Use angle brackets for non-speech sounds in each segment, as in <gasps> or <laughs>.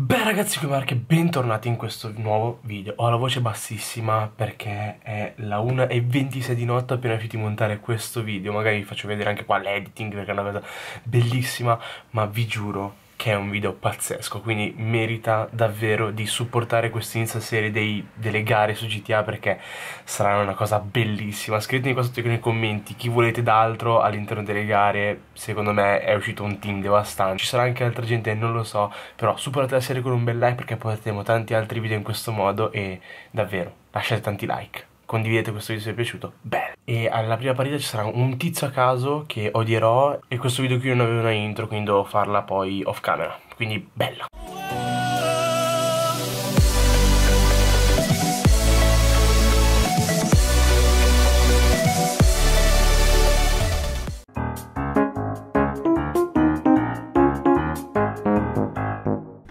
Beh ragazzi qui Marche, bentornati in questo nuovo video. Ho la voce bassissima perché è la 1.26 di notte appena finito di montare questo video. Magari vi faccio vedere anche qua l'editing perché è una cosa bellissima Ma vi giuro che è un video pazzesco, quindi merita davvero di supportare questa inizio serie dei, delle gare su GTA perché sarà una cosa bellissima. Scrivetemi qua sotto nei commenti chi volete d'altro all'interno delle gare, secondo me è uscito un team devastante. Ci sarà anche altra gente, non lo so, però supportate la serie con un bel like perché porteremo tanti altri video in questo modo e davvero lasciate tanti like condividete questo video se vi è piaciuto, bene. E alla prima partita ci sarà un tizio a caso che odierò e questo video qui non aveva una intro, quindi devo farla poi off camera, quindi bella.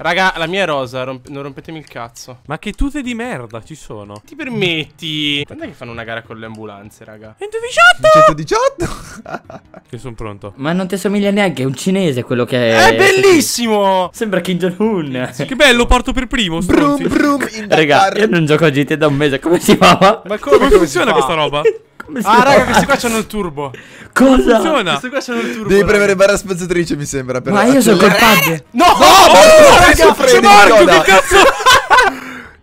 Raga, la mia è rosa, romp non rompetemi il cazzo. Ma che tute di merda ci sono? Ti permetti? Quando è che fanno una gara con le ambulanze, raga? 118! 118? <laughs> che sono pronto. Ma non ti assomiglia neanche, è un cinese quello che è. È bellissimo! Sembra Kim Jong-un. Che bello, parto per primo, Brum brum Raga, io non gioco a GT da un mese, come si fa? Ma Come, si funziona fa? questa roba? Come si Ah, fa? raga, questi qua c'hanno il turbo. <laughs> Cosa? Funziona. Questi qua c'hanno il turbo. Devi premere barra spezzatrice mi sembra per Ma io sono col pad. No! No, Oh, ma raga, freni, Marco, che cazzo? <laughs>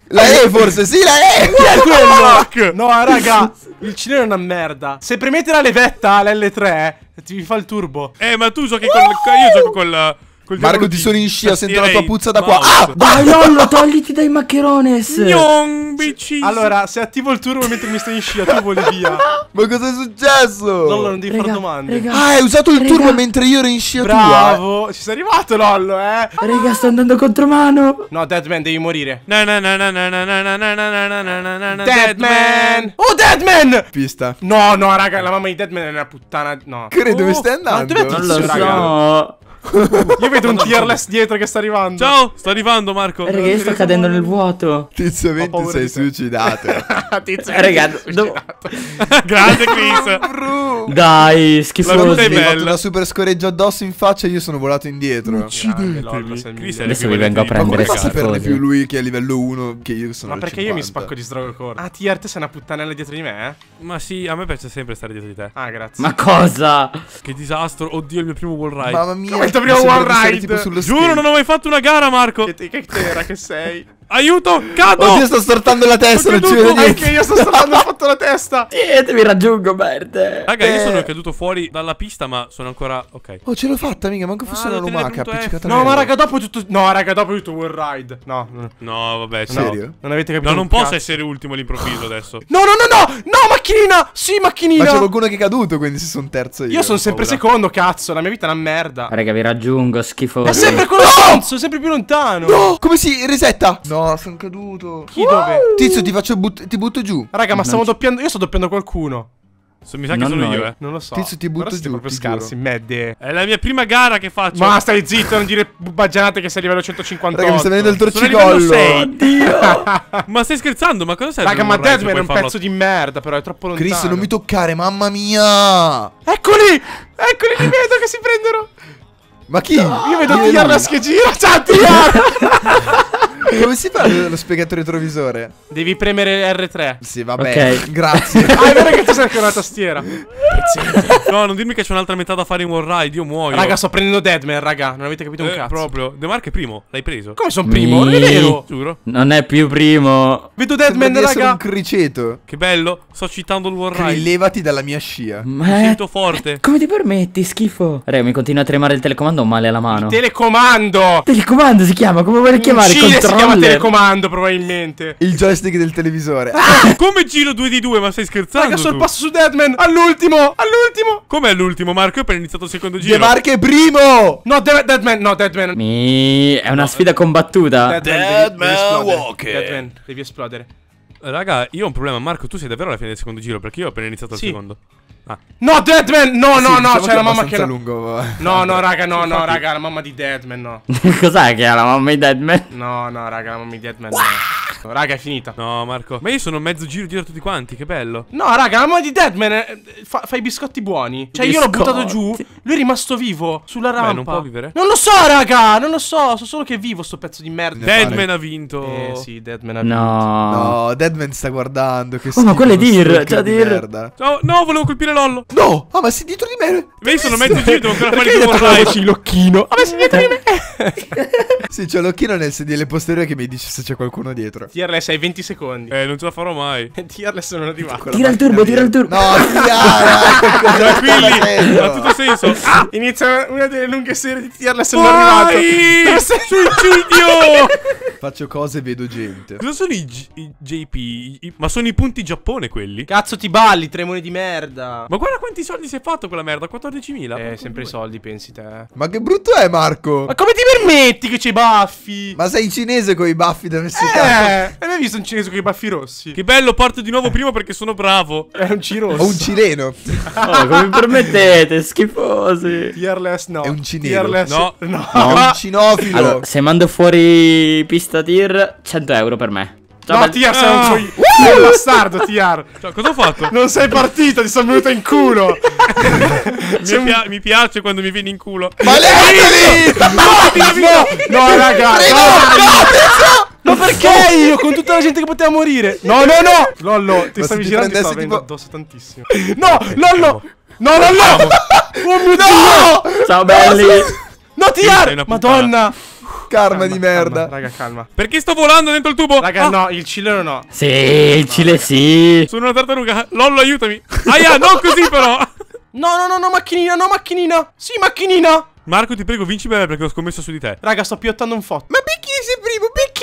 La E forse, sì la E Chi è Fuck! <laughs> quello? No, raga, il cinese è una merda. Se premete la levetta, l'L3, ti fa il turbo. Eh, ma tu giochi col... Io gioco col... col Marco ti sono in scia, sento la tua puzza e da qua. Ah! Dai, Lollo, togliti dai maccherones. Non. Allora, se attivo il turbo mentre mi stai in scia, tu voli via. Ma cosa è successo? Lollo, non devi fare domande. raga. Ah hai usato il Raga. turbo mentre io ero in scia tua Bravo, ci sei arrivato, Lollo, eh. Raga, sto andando contro mano. No, Deadman, devi morire. Na na na na na na na na na Deadman! Oh, Deadman! Pista No, no, raga, la mamma di Deadman è una puttana. No. Credo dove Oh, stai ma andando Non Tizio, lo raga. so. Io vedo un tearless dietro che sta arrivando. Ciao, sto arrivando Marco. Raga, io sto cadendo nel vuoto. Tizio Ho 20 paura sei suicidato <laughs> Tizio, Eh, raga, do- suicidato. <laughs> Grande Chris. Dai, La schifoso. Mi hai fatto bella. una super scoreggia addosso in faccia e io sono volato indietro Chris è Adesso vi vengo a Ma come prendere fa a schifo. saperne schifosi. più lui che è a livello 1 che io sono Ma perché io mi 50? spacco di strogocore? Ah, Tier, te sei una puttanella dietro di me, eh? Ma sì, a me piace sempre stare dietro di te. Ah, grazie. Ma cosa? Che disastro. Oddio, il mio primo wall ride. Mamma mia fatto prima one ride. Giuro, non ho mai fatto una gara, Marco. Che, che, che era che sei? <laughs> Aiuto, cado. Oddio sto stortando la testa non ci vedo niente Anche io sto stando <laughs> fatto la testa. Niente, mi raggiungo, Berte. Raga, io Eh. sono caduto fuori dalla pista, ma sono ancora. Ok. Oh ce l'ho fatta mica manco fosse Ah, tenere lumaca F. appiccicata No, ma raga, dopo tutto. No, raga, dopo tutto wall ride. No, no, No, vabbè, Serio? no. non avete capito. No, non posso cazzo. essere ultimo all'improvviso adesso. <gasps> No, no, no, no! No, macchinina! Sì, macchinina! Ma c'è qualcuno che è caduto quindi se sono terzo io Io sono sempre paura. secondo, cazzo. La mia vita è una merda. Raga, vi raggiungo, schifoso. È sempre quello stronzo, sempre più lontano. No come si resetta No sono caduto Chi dove? Tizio ti faccio but- ti butto giù Raga, ma Non stiamo ci- doppiando. Io sto doppiando qualcuno. So- mi sa che Non sono noi. io, eh. Non lo so. Tizio, ti butto Però giù, proprio scarsi, Medde. È la mia prima gara che faccio. Ma stai zitto, non dire baggianate che sei a livello 158. Raga mi sta venendo il torcicollo 6. <laughs> ma stai scherzando? Ma cosa serve? Raga, ma Deadman è un farlo- pezzo di merda, però è troppo lontano. Chris non mi toccare mamma mia Eccoli! Eccoli, li vedo che si prendono. Ma chi? Io vedo Io Tiarlas lui. che gira. Ciao, Tiar! <laughs> Come si fa lo spiegato retrovisore? Devi premere R3. Sì vabbè Ok. Grazie <laughs> Ah, è vero che tu sei anche una tastiera. No, non dirmi che c'è un'altra metà da fare in wall ride. Io muoio. Raga, sto prendendo Deadman, raga. Non avete capito un Eh, cazzo. proprio. De Marco è primo. L'hai preso? Come sono primo? Non è Mi- vero. Giuro. Non è più primo. Vedo Deadman, raga. un criceto Che bello. Sto citando il wall Cri, ride. levati dalla mia scia Mi Ma sento forte. <laughs> Come ti permetti, schifo? Raga, mi continua a tremare il telecomando, ho male alla mano. Telecomando. telecomando si chiama, come vuoi chiamare? In Cile si chiama telecomando, probabilmente. Il joystick del televisore Come giro 2 di 2? Ma stai scherzando? Raga, tu? passo su Deadman. All'ultimo. All'ultimo. Com'è l'ultimo, Marco? Io ho appena iniziato il secondo De giro. Marche è primo No, De- Deadman. No, Deadman. Mi... È una sfida combattuta. Deadman, devi- Deadman devi esplodere. Walker. Deadman, devi esplodere. Raga, io ho un problema. Marco, tu sei davvero alla fine del secondo giro? Perché io ho appena iniziato Sì. il secondo. Ah. No, Deadman. No, no, Sì, no. diciamo C'è che la è mamma che. lungo No, no, raga, no, no, raga, la mamma di Deadman, no. <laughs> Cos'è che ha la mamma di Deadman? No, no, raga, la mamma di Deadman, no. Raga, è finita. No, Marco. Ma io sono mezzo giro dietro tutti quanti, che bello. No, raga, la mamma di Deadman eh, fa, fa i biscotti buoni. Cioè, io l'ho buttato giù. Lui è rimasto vivo sulla rampa. non può vivere? Non lo so, raga. Non lo so. So solo che è vivo sto pezzo di merda. Deadman ha vinto. Eh, sì, Deadman ha vinto. No. No, Deadman sta guardando. Che Oh, ma quello è Dir, cioè di Dir. merda. No, no, volevo colpire Lollo. No, ah, ma sei dietro di me. Ma io sono mezzo giro, devo ancora fare Perché il hai tuo l'occhino? Vabbè, sei dietro di me. Sì, c'ho l'occhino nel sedile posteriore che mi dice se c'è qualcuno dietro. TRS hai 20 secondi. Eh, non ce la farò mai. <laughs> TRS non arriva. Quella Tira il turbo, tira il turbo. No, <laughs> stai Tranquilli, ha tutto senso. Ah, inizia una delle lunghe serie di TRS non arrivato. Suicidio! <laughs> Faccio cose e vedo gente. Cosa sono i, G- i JP? I- ma sono i punti Giappone quelli? Cazzo ti balli, tremone di merda. Ma guarda quanti soldi si è fatto quella merda, 14.000. Eh, sempre i soldi, pensi te. Ma che brutto è Marco? Ma come ti permetti che c'hai i baffi? Ma sei cinese con i baffi da messicano? Eh, hai mai visto un cinese con i baffi rossi? Che bello, parto di nuovo prima perché sono bravo. È un cirosso. Ho un cileno. Oh, come permettete? Schifosi. Tierless no. È un cinese. Tierless No. no. È un cinofilo. Allora, se mando fuori pista tir, 100 euro per me. Ciao, No, Tiar sei un Ah. coi... Sei un bastardo, Tiar. Cioè, cosa ho fatto? Non sei partito, ti sono venuto in culo. mi, pia- mi piace quando mi vieni in culo. Maledetti! No, no, raga. No, Ma perché io con tutta la gente che poteva morire? No, no, no. Lollo, ti Ma stavi se ti ti stavo avendo tipo- addosso tantissimo. <laughs> No, Lollo. No, Lollo. Oh mio Dio. Ciao belli. No, una puttana. Madonna. Karma di merda. Raga, calma. Perché sto volando dentro il tubo? Raga, Ah, no, il cileno no. Sì, il Cile sì. Sono una tartaruga. Lollo, aiutami. Aia, non così però. No, no, no, no, macchinina, no, macchinina. Sì, macchinina. Marco, ti prego, vinci bene perché ho scommesso su di te. Raga, sto piottando un fotto. Ma perché sei primo? Perché?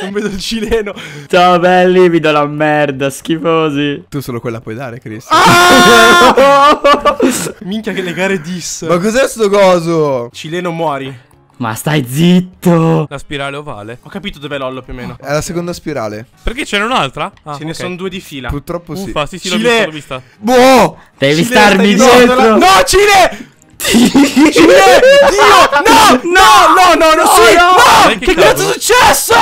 <laughs> Non vedo il cileno. Ciao belli, vi do la merda, schifosi. Tu solo quella puoi dare, Chris. <laughs> Minchia che le gare dis. Ma cos'è sto coso? Cileno muori. Ma stai zitto. La spirale ovale. Ho capito dov'è Lollo più o meno. È la seconda spirale. Perché ce n'è un'altra? Ah, Ce ne sono due di fila. Purtroppo sì. Uffa, sì, sì, l'ho vista, l'ho vista. Boh! Devi Cile, starmi dietro. No, Cile! Cile! Dio! No! No! No! No! No! Sì! No! che cazzo è successo?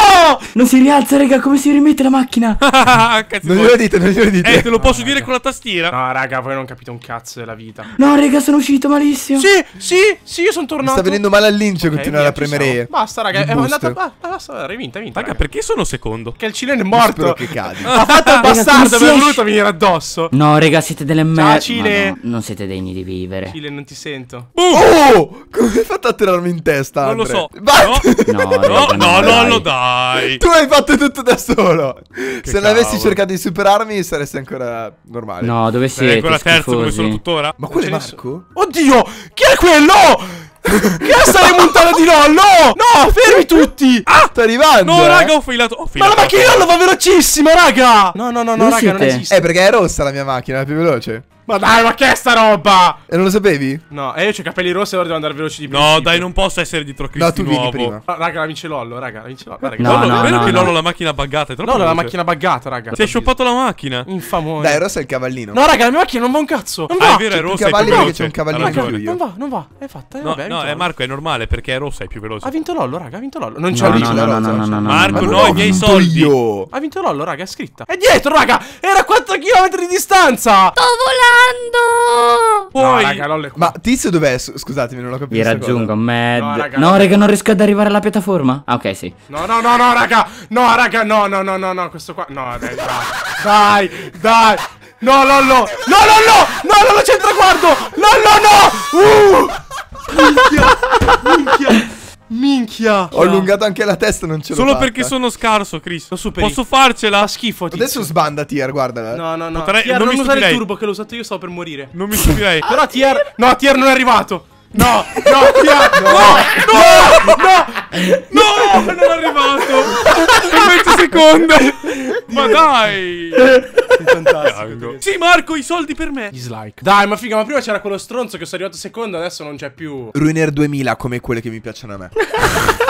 Non si rialza, raga, come si rimette la macchina? <laughs> Cazzo Non glielo dite, non glielo dite. Eh, te lo posso dire con la tastiera. No, raga, voi non capite un cazzo della vita. No, raga, sono uscito malissimo. Sì, sì, sì, io sono Mi tornato. sta venendo male all'incio Ok, continuare a premere. E. Basta, raga, è andata. ah, Basta, hai vinto, hai vinto. Raga, raga. perché sono secondo? Che il cileno è morto. Spero che cadi. Ha fatto il bastardo, mi è voluto venire addosso. No, raga, siete delle merda. Cile. Non siete degni di vivere. Cile, non ti sento. Oh! Come hai fatto a tirarmi in testa? Non lo Andre? so. Vai! <laughs> No, No, no, no, dai. no, lo dai. Tu hai fatto tutto da solo. Se non avessi cercato di superarmi, saresti ancora normale. No, dove Sei siete? ancora terzo come sono tuttora? Ma quello è Marco? Oddio! Chi è quello? che stai montando di Lollo? No, fermi tutti! Ah! Sta arrivando. No, eh. raga, ho failato. Ho Ma failato. la macchina Lollo va velocissima, raga! No, no, no, no, Dove raga, non siete? esiste. Eh, perché è rossa la mia macchina, è più veloce. Ma dai, ma che è sta roba? E non lo sapevi? No, e io ho i capelli rossi, allora devo andare veloce di più. No, dai, non posso essere dietro Cristi No, tu vieni nuovo. prima. Ah, Raga, la vince Lollo, raga, la vince Lollo. Raga, No, Lollo, no, è vero no, che no. Lollo la macchina buggata, è troppo Lollo, la macchina buggata, raga. Si è scioppato la macchina. Infamone. Dai, rossa è il cavallino. No, raga, la mia macchina non va un cazzo. Non Ah, va. è vero, è più rossa, è più veloce. c'è un cavallino più io. Non va, non va. È fatta. Eh, No, no, è Lollo. Marco, è normale perché è rossa, è più veloce. Ha vinto Lollo, raga, ha vinto Lollo. Non c'è No, la no, no, no, no, no, no, no, Marco, no. no, i miei soldi. Ha vinto Lollo, raga, è scritta. È dietro, raga. Era a 4 km di distanza. Sto volando! No, Poi, raga, Lollo è qua. Ma Tizio dov'è? Scusatemi, non ho capito. Vi raggiungo, cosa. Mad. No, No, raga, raga, no. non riesco ad arrivare alla piattaforma. Ah, ok, sì. No, no, no, no, raga. No, raga, no, no, no, no, no, questo qua. No, dai, dai. Dai, dai. No, Lollo. No, Lollo. No, Lollo, c'è il traguardo. Lollo, no. Uh. Minchia. Minchia. Minchia. Ho allungato anche la testa, non ce l'ho solo fatta. perché sono scarso, Chris. Posso farcela? Fa schifo, tizio. Adesso sbanda Tier, guardala. No, no, no. Potrei- Tier, non non, mi usare il stupirei. turbo che l'ho usato io, stavo per morire. Non mi stupirei. Però Tier. No, Tier non è arrivato. No, no. No, no, no. No, non è arrivato. Mezzo secondo. Ma dai. Fantastico. Sì, Marco, i soldi per me. Dislike. Dai, ma figa, ma prima c'era quello stronzo che sono arrivato secondo, adesso non c'è più. Ruiner 2000 come quelle che mi piacciono a me. <laughs>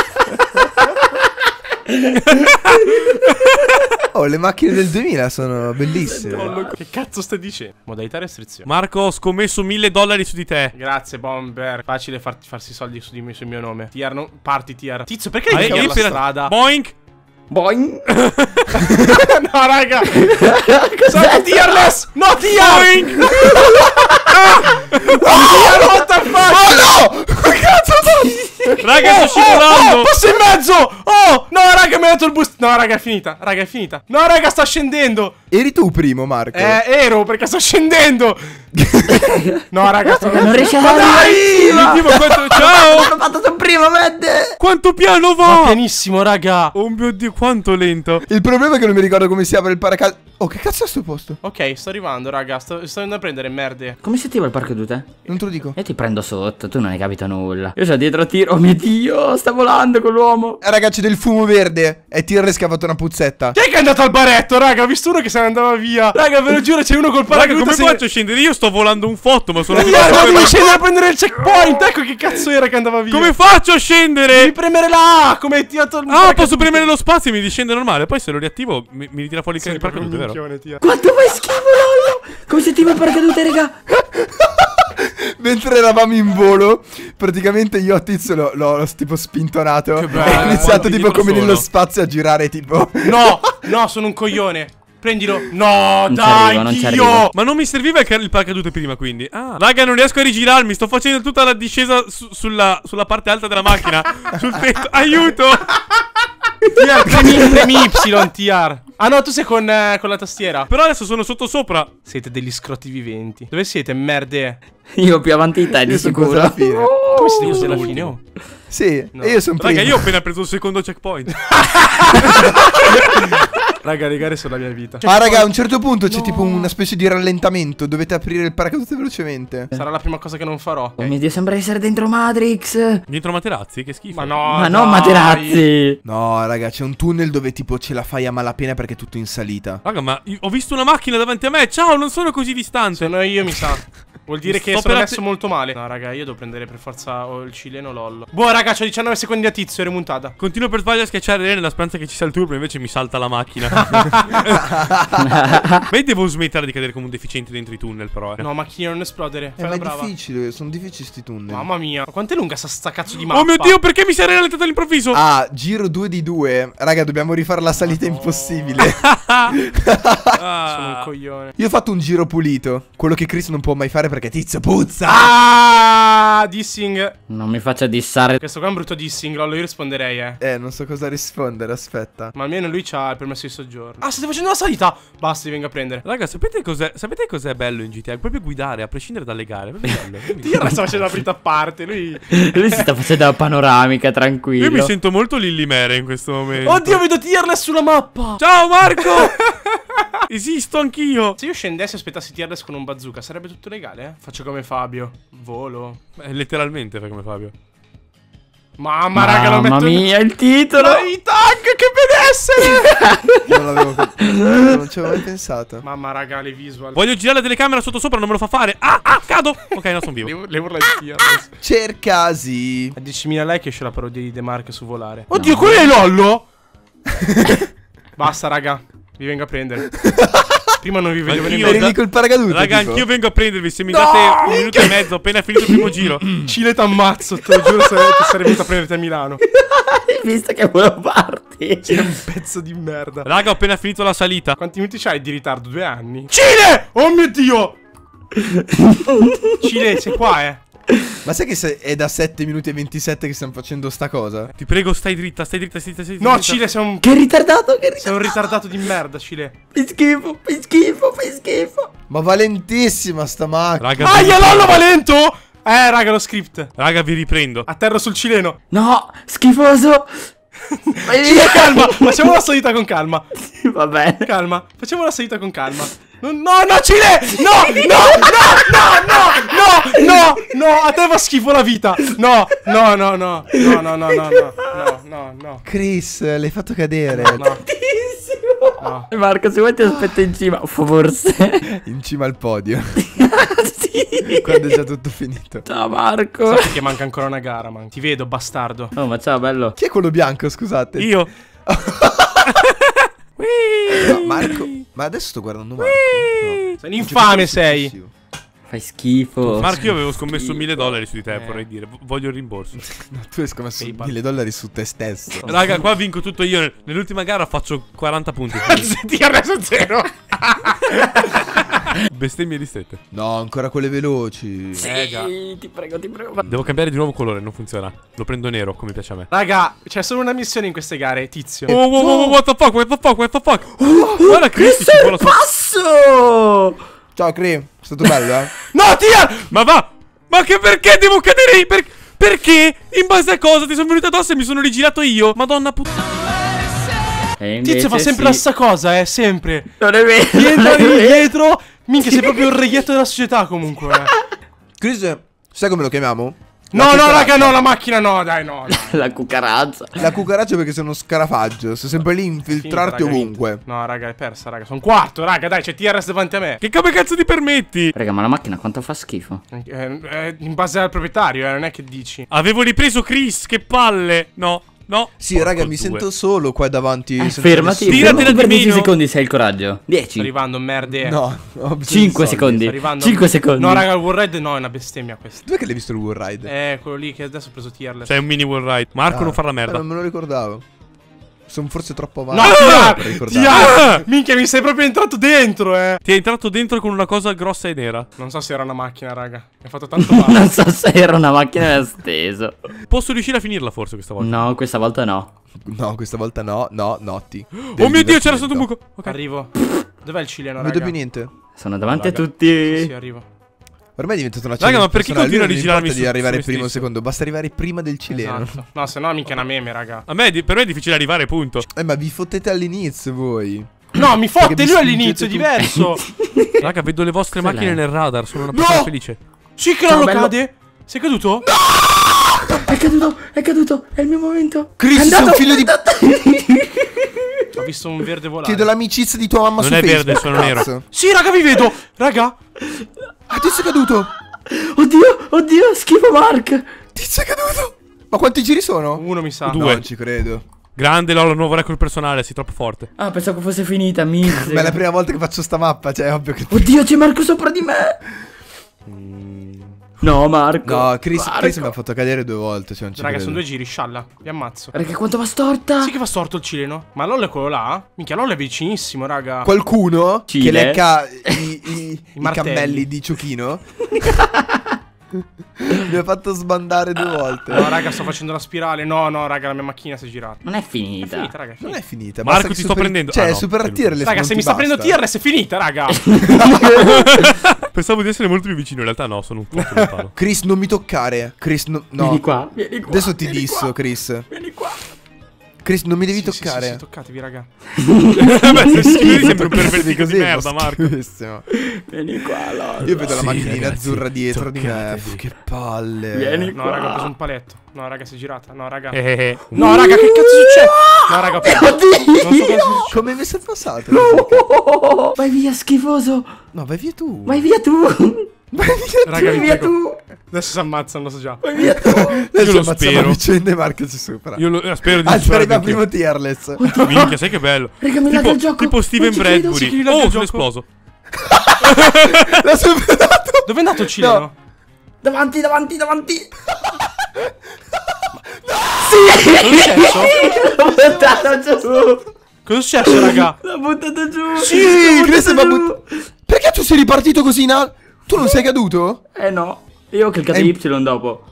<laughs> oh, le macchine del 2000 sono bellissime. Che cazzo stai dicendo? Modalità restrizione. Marco, ho scommesso mille dollari su di te. Grazie, Bomber. Facile farti farsi soldi su di me, sul mio nome. Tier, non. Parti, Tier. Tizio, perché Ah, devi io chiamare la appena- strada? Boink. Boing. <laughs> no, raga. Cos'è <laughs> Sono tearless. No, tear. Tear, what the fuck? Oh no! Cazzo Raga, sto scivolando. Oh, passo in mezzo. Oh, no, raga, mi ha dato il boost. No, raga, è finita. Raga, è finita. No, raga, sta scendendo. Eri tu primo, Marco? Eh, ero perché sto scendendo. <laughs> no, raga, sto Non riesce a Ma dai! Ma quanto... Ciao! <laughs> L'ho fatto sul primo, vede. Quanto piano Va va! pianissimo, raga. Oh mio dio, quanto lento. Il problema è che non mi ricordo come si apre il paracadute. Oh, che cazzo è sto posto? Ok, sto arrivando, raga. Sto, sto andando a prendere merde. Come si attiva il paracadute? Non te lo dico. Io ti prendo sotto, tu non hai capito nulla. Io sono dietro a tiro. Oh mio dio, sta volando quell'uomo. Eh, ragazzi, del fumo verde. E che ha fatto una puzzetta. Chi è che è andato al baretto, raga? Ho visto uno che se ne andava via. Raga, ve lo giuro, c'è uno col Raga, paracadute. come se- faccio a scendere? Io sto volando un fotto, ma sono... Raga, ma devi scendere a prendere il checkpoint. Ecco che cazzo era che andava via. Come faccio a Devi scendere? premere la A, come hai tirato il Ah, paracadute. posso premere lo spazio e mi discende normale. Poi se lo riattivo mi, mi ritira fuori il un paracadute, vero? Quanto fai schifo, Lollo? Come si attiva il paracadute, raga? <laughs> Mentre eravamo in volo, praticamente io a Tizio l'ho, l'ho- l'ho tipo spintonato. Che bello. E ho iniziato tipo come nello spazio a girare tipo. No, <laughs> no, sono un coglione. Prendilo. No, Non dai, arrivo, non Dio. Ma non mi serviva il, paracadute prima, quindi. Ah, raga, non riesco a rigirarmi. Sto facendo tutta la discesa su- sulla, sulla parte alta della macchina. <laughs> sul tetto. Aiuto! TR, premi, premi Y, TR. Ah no, tu sei con, eh, con la tastiera. Però adesso sono sotto sopra. Siete degli scrotti viventi. Dove siete, merde? Io più avanti di te, di quasi alla sicuro. fine. Come siete sono alla fine? Oh. Sì, No. io sono. Raga, io ho appena preso il secondo checkpoint. <laughs> <laughs> Raga, le gare sono la mia vita. Ah, raga, a un certo punto c'è No. tipo una specie di rallentamento. Dovete aprire il paracadute velocemente. Sarà la prima cosa che non farò. Oh mio dio, sembra essere dentro Matrix. Dietro Materazzi, che schifo. Ma no, Ma no, dai. Materazzi. No, raga, c'è un tunnel dove tipo ce la fai a malapena perché è tutto in salita. Raga, ma ho visto una macchina davanti a me. Ciao, non sono così distante. Sono io, mi sa. <laughs> Vuol dire Mi che sto sono per messo molto male. No, raga, io devo prendere per forza o il cileno lollo. Boh, raga, c'ho 19 secondi a tizio, è remontata. Continuo per sbaglio a schiacciare nella speranza che ci sia il turbo, invece mi salta la macchina. <laughs> Ma io devo smettere di cadere come un deficiente dentro i tunnel, però. Eh. No, macchina, non esplodere. Eh, ma è brava. difficile, sono difficili sti tunnel. Mamma mia. Ma quanto è lunga sta, sta cazzo di mappa? Oh mio dio, perché mi sei rallentato all'improvviso? Ah, giro 2 di 2. Raga, dobbiamo rifare la salita impossibile. <laughs> Ah. Sono un coglione. Io ho fatto un giro pulito. Quello che Chris non può mai fare perché Tizio puzza. Ah, dissing. Non mi faccia dissare. Questo qua è un brutto dissing, lollo, io risponderei, eh. Eh, non so cosa rispondere, aspetta. Ma almeno lui c'ha il permesso di soggiorno. Ah, state facendo la salita? Basta, ti vengo a prendere. Raga, sapete cos'è, sapete cos'è bello in GTA? Proprio guidare, a prescindere dalle gare. <laughs> Io la sto facendo aprita a parte, lui. <laughs> Lui si sta facendo la panoramica, tranquillo. Io mi sento molto Lilly Mere in questo momento. Oddio, vedo Tierless sulla mappa. Ciao Marco! <laughs> Esisto anch'io. Se io scendessi e aspettassi Tierless con un bazooka, sarebbe tutto legale, eh? Faccio come Fabio. Volo. Eh, letteralmente fai come Fabio. Mamma, raga, lo metto Mamma mia, il titolo. Ma i tag, che benessere! <laughs> Non l'avevo <laughs> Non ci avevo mai pensato. Mamma, raga, le visual. Voglio girare la telecamera sotto sopra, non me lo fa fare. Ah, ah, cado! Ok, no, sono vivo. <laughs> Le, le urla di Tierless. Cercasi. A 10.000 like esce la parodia di De Marco su volare. Oddio, quello è Lollo! Basta, raga. Vi vengo a prendere. <laughs> Prima non vi vedevo nemmeno. Eri lì col paracadute. Raga, tipo. anch'io vengo a prendervi. Se mi date un minuto e mezzo, appena finito il primo giro. <laughs> Cile t'ammazzo, te lo giuro, sarei, ti sarei venuto a prenderti a Milano. <laughs> Hai visto che volevo farti? Sei un pezzo di merda. Raga, ho appena finito la salita. Quanti minuti c'hai di ritardo? Due anni? Cile! Oh mio dio! Cile, sei qua, eh. Ma sai che è da 7 minuti e 27 che stiamo facendo sta cosa? Ti prego, stai dritta, stai dritta, stai dritta. Stai No, dritta. Cile, sei un... Che ritardato, che ritardato. Sei un ritardato di merda, Cile. Fai schifo, fai schifo, fai schifo. Ma va lentissima sta macchina. Raga, Aia, vi Lollo, riprendo. va lento! Eh, raga, lo script. Raga, vi riprendo. Atterro sul cileno. No, schifoso. Calma. Facciamo la salita con calma. Va bene. Calma. Facciamo la salita con calma. No, no, Cile! No, no, no, no, no, no, no, no, a te fa schifo la vita. No, no, no, no, no, no, no, no, no, no, no, no. Chris, l'hai fatto cadere. No. No. Marco, se vuoi ti aspetto in cima. Forse. In cima al podio. <laughs> quando è già tutto finito. Ciao Marco. Sappi che manca ancora una gara, man. Ti vedo, bastardo. Oh, ma ciao, bello. Chi è quello bianco, scusate? Io. <laughs> No, Marco. Ma adesso sto guardando Marco. No. Sei un infame, sei. Successivo. Fai schifo. Marco, io avevo scommesso mille dollari su di te, Eh. vorrei dire. Voglio il rimborso. <laughs> No, tu hai scommesso mille dollari su te stesso. Raga, qua vinco tutto io. Nell'ultima gara faccio 40 punti. Ti ha reso zero. <laughs> Bestemmie ristrette. No, ancora quelle veloci. Sì, Eh, ti prego, ti prego. Devo cambiare di nuovo colore, non funziona. Lo prendo nero, come piace a me. Raga, c'è solo una missione in queste gare, tizio. Oh, oh, oh, oh, what the fuck, what the fuck, what the fuck. <gasps> Guarda Cristi, ci Questo è vuole il la sua- passo! Ciao, Cri. È stato bello, eh? <laughs> No, Tia! Ma va! Ma che perché devo cadere? Per- perché? In base a cosa ti sono venuto addosso e mi sono rigirato io? Madonna puttana. Tizio fa sempre sì. la stessa cosa, eh, sempre. Non è vero. Ti non è vero. dietro. Minchia, sei proprio il reietto della società comunque. <laughs> Chris, sai come lo chiamiamo? No, La no, cucaraccia. raga, no, la macchina no, dai, no. <laughs> La cucaraccia. La cucaraccia perché sei uno scarafaggio. Sei sempre lì a infiltrarti Finita, raga, ovunque. No, raga, è persa, raga. Sono quarto, raga, dai, c'è TRS davanti a me. Che come cazzo ti permetti? Raga, ma la macchina quanto fa schifo? Eh, eh, in base al proprietario, eh, non è che dici. Avevo ripreso Chris, che palle. No, no. Sì, Porco raga, mi due. sento solo qua davanti. Eh, fermati. Tiratela per di 10 meno. secondi se hai il coraggio. Sto 10. arrivando, merde. No, ho bisogno 5 di soldi. secondi. Sto arrivando. 5 secondi. No, raga, il War Red no, è una bestemmia questa. Dov'è che l'hai visto il War Ride? Eh, quello lì che adesso ho preso Tierless. C'è un mini wall ride. Marco Ah, non fa la eh, merda. non me lo ricordavo. Sono forse troppo No, avanti. Tia! per ricordarlo. Tia! Minchia, mi sei proprio entrato dentro, eh. Ti è entrato dentro con una cosa grossa e nera. Non so se era una macchina, raga. Mi ha fatto tanto male. <laughs> Non so se era una macchina da steso. Posso riuscire a finirla forse questa volta? No, questa volta no. No, questa volta no, no, notti. Oh mio dio, c'era stato un buco. Ok. Arrivo. Dov'è il cileno, Non raga? vedo più niente. Sono davanti Raga. a tutti. Sì, sì, arrivo. Ormai è diventata una Raga, challenge ma perché personale. continua a non rigirarmi su- di arrivare primo o secondo, basta arrivare prima del cileno. Esatto. No, se no mica è una meme, raga. A me, è per me è difficile arrivare, punto. Eh, ma vi fottete all'inizio voi. No, mi fotte lui all'inizio, è diverso. <laughs> Raga, vedo le vostre macchine nel radar. Sono una No! persona felice. sì che Ciao, non lo bello. cade. Sei caduto? È caduto, è caduto. È il mio momento. Chris, È andato, figlio di- è. Ho visto un verde volare. Chiedo l'amicizia di tua mamma Non su è Facebook. verde, sono nero. Sì, raga, vi vedo. Raga. <laughs> Ah, tizio è caduto. Oddio, oddio, schifo Mark. Tizio è caduto. Ma quanti giri sono? Uno mi sa. Due. No, non ci credo. Grande Lolo, nuovo record personale. Sei troppo forte. Ah, pensavo fosse finita, miseria. <laughs> Ma è la prima volta che faccio sta mappa, cioè, è ovvio che... Oddio, c'è Marco sopra di me. No, Marco. No, Chris, Marco. Chris mi ha fatto cadere due volte, cioè non ci Raga, credo. sono due giri, scialla. Vi ammazzo. Raga, quanto va storta. Sì che fa storto il cileno. Ma LOL è quello là? Minchia, LOL è vicinissimo, raga. Qualcuno Cile. che lecca <laughs> i, cammelli di Ciuchino <laughs> mi ha fatto sbandare due volte. No, raga, sto facendo la spirale. No, no, raga, la mia macchina si è girata. Non è È finita. finita, raga. È Non finita. è finita. Marco, ti sto super- prendendo. Cioè, Ah, no, super è tier Raga, se mi sta prendendo TRS è finita, raga. <laughs> Pensavo di essere molto più vicino. In realtà, no, sono un po' lontano. Chris, non mi toccare. Chris, no. no. Vieni qua, vieni qua. Adesso ti vieni disso, qua, Chris. Chris, non mi devi Sì, sì, toccare. Sì, sì, toccatevi, raga. <laughs> Beh, se scrivi sembra un pervertito di così, merda, ma Marco. schifissimo. Vieni qua, Lolo. Io vedo la Sì, macchinina ragazzi, azzurra dietro di me. Pff, Che palle. Vieni No, qua. raga, ho preso un paletto. No, raga, si è girata. No, raga. Eh, eh, eh. No, raga, che cazzo succede? No, raga, ho perso. <laughs> Oddio. Non so. Come mi sei passato? Oh, vai via, schifoso. No, vai via tu. Vai via tu. Vai via tu. Raga, via prego. tu. Adesso si ammazzano, lo so già. Vai via tu. Adesso lo spero. a vicenda e Marco ci supera. Io lo, eh, spero di Anzi, superare arriva primo tierless. Minchia, sai che bello. Raga, mi tipo, il gioco. tipo Steven credo, Bradbury. sì, il Oh, sono esploso. <laughs> L'ha superato. Dove è andato il cileno? No. Davanti, davanti, davanti. <laughs> <laughs> Cosa è successo? L'ho buttato giù. Cosa è successo, raga? L'ho buttato giù. Sì, L'ho Chris mi ha buttato. Perché tu sei ripartito così in alto? Tu non sei caduto? Eh no. Io ho cliccato Eh, Y dopo.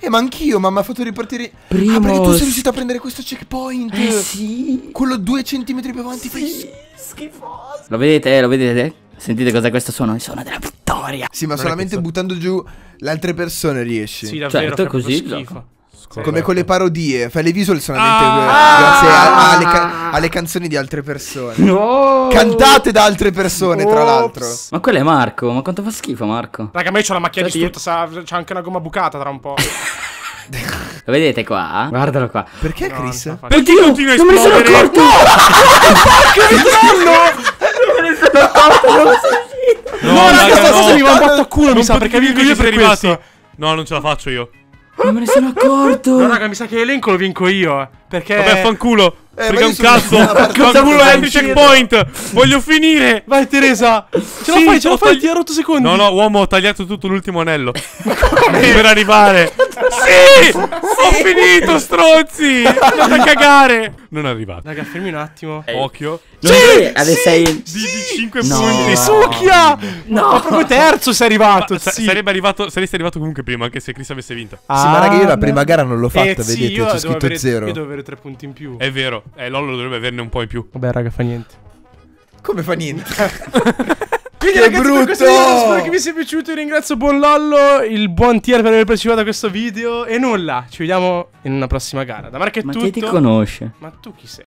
Eh, ma anch'io, ma mi ha fatto ripartire. Primos. Ah, perché tu sei riuscito a prendere questo checkpoint. Eh sì. Quello due centimetri più avanti. fai- Sì, schifoso. Lo vedete? Lo vedete? Sentite cos'è questo suono? Il suono della vittoria. Sì, ma Non solamente questo. buttando giù le altre persone riesci. Sì, davvero, Certo, così proprio schifo. Come con le parodie. Fai le visual solamente Ah! eh, grazie a- alle, ca- alle canzoni di altre persone. <laughs> Oh. Cantate da altre persone, tra l'altro. Ma quello è Marco. Ma quanto fa schifo, Marco? Raga, ma io c'ho la macchina io- distrutta, sa- c'è anche una gomma bucata tra un po'. Lo vedete qua? Guardalo qua. Perché No, Chris? faccio. <laughs> Perché a Non me ne sono accorto! Non me ne sono accorto, non sono uscito. No, raga, raga, sta no. cosa mi va un botto a culo, mi Non sa, perché io per questo. No, non ce la faccio io. Non me ne sono accorto. No, raga, mi sa che l'elenco lo vinco io. eh, Perché... Vabbè, fanculo. Eh, Frega ma un cazzo. Cosa vuoi uscire? checkpoint? Voglio finire. Vai Teresa. Ce la Sì, fai, ce la fai, tagli- ti ha rotto secondi. No, no, uomo, ho tagliato tutto l'ultimo anello. <laughs> per arrivare. Sì! Ho finito, stronzi! Andate a cagare! Non è arrivato. Raga, fermi un attimo. Occhio. Non sì, adesso sei... Di, di 5 No. punti. Ti succhia! No. Ma proprio terzo sei arrivato. Ma sa- sì. sarebbe arrivato, saresti arrivato comunque prima, anche se Chris avesse vinto. Sì, ma raga, io la Ah, prima gara non l'ho fatta, eh, sì, vedete, c'è scritto avere- zero. Io devo avere tre punti in più. È vero. Eh, Lollo dovrebbe averne un po' in più. Vabbè, raga, fa niente. Come fa niente? <laughs> Quindi Che ragazzi, brutto! video spero che vi sia piaciuto. Io ringrazio Buon Lollo, il buon tier per aver partecipato a questo video. E nulla, ci vediamo in una prossima gara. Da Marco è Ma tutto. chi ti conosce? Ma tu chi sei?